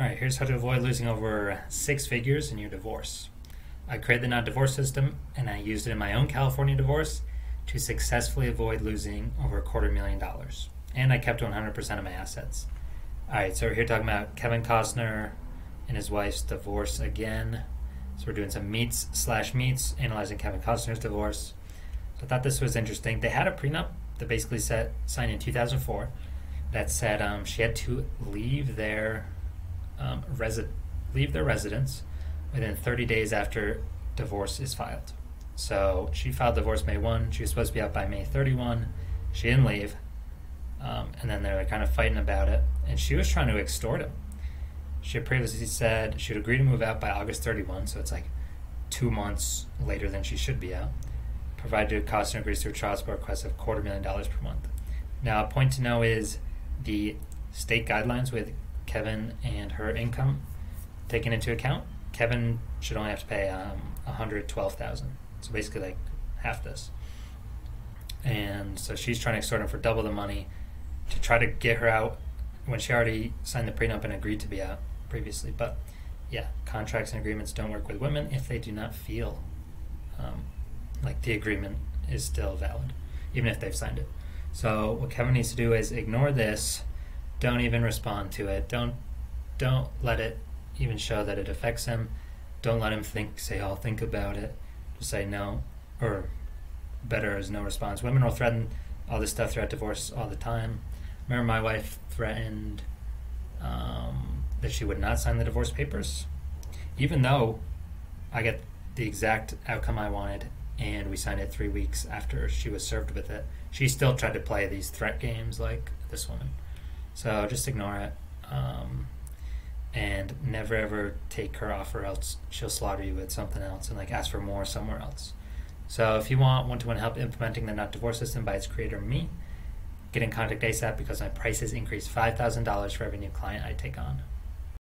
All right, here's how to avoid losing over six figures in your divorce. I created the not divorce system and I used it in my own California divorce to successfully avoid losing over a quarter million dollars. And I kept 100% of my assets. All right, so we're here talking about Kevin Costner and his wife's divorce again. So we're doing some MEATs slash meatS, analyzing Kevin Costner's divorce. So I thought this was interesting. They had a prenup that basically said signed in 2004 that said um, she had to leave their um, resi- leave their residence within 30 days after divorce is filed. So she filed divorce May 1. She was supposed to be out by May 31. She didn't leave. Um, and then they were kind of fighting about it. And she was trying to extort him. She had previously said she'd agree to move out by August 31, so it's like two months later than she should be out, provided Costner agrees to a child support request of quarter million dollars per month. Now, a point to know is the state guidelines with Kevin and her income taken into account, Kevin should only have to pay um, 112000 So basically, like half this. And so she's trying to extort him for double the money to try to get her out when she already signed the prenup and agreed to be out previously. But yeah, contracts and agreements don't work with women if they do not feel um, like the agreement is still valid, even if they've signed it. So what Kevin needs to do is ignore this. Don't even respond to it. Don't don't let it even show that it affects him. Don't let him think. Say, "I'll think about it." Just say no, or better is no response. Women will threaten all this stuff throughout divorce all the time. Remember, my wife threatened um, that she would not sign the divorce papers, even though I get the exact outcome I wanted, and we signed it three weeks after she was served with it. She still tried to play these threat games like this woman. So just ignore it. Um, and never ever take her off or else she'll slaughter you with something else and like ask for more somewhere else. So if you want one-to-one help implementing the not divorce system by its creator me, get in contact ASAP because my prices increase $5,000 for every new client I take on.